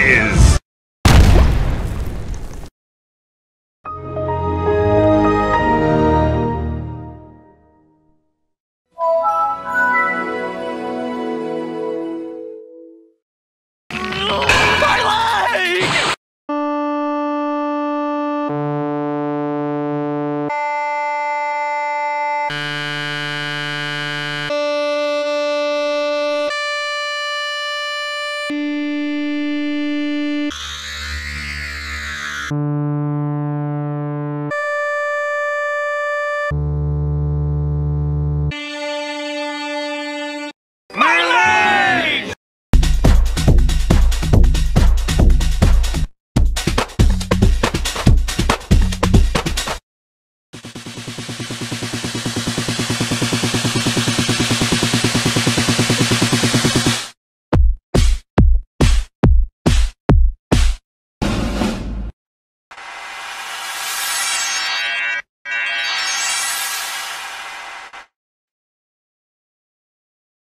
is!